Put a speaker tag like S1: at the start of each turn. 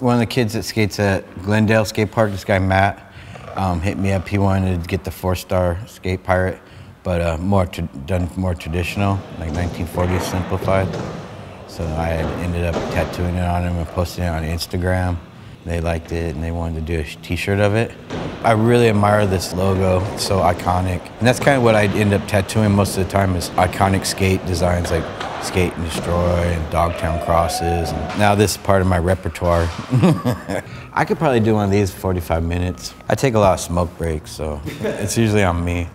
S1: One of the kids that skates at Glendale Skate Park, this guy Matt, um, hit me up. He wanted to get the Fourstar skate pirate, but uh, more done more traditional, like 1940s simplified. So I ended up tattooing it on him and posting it on Instagram. They liked it and they wanted to do a t-shirt of it. I really admire this logo, it's so iconic. And that's kind of what I end up tattooing most of the time is iconic skate designs like Skate and Destroy and Dogtown Crosses. And now this is part of my repertoire. I could probably do one of these 45 minutes. I take a lot of smoke breaks, so it's usually on me.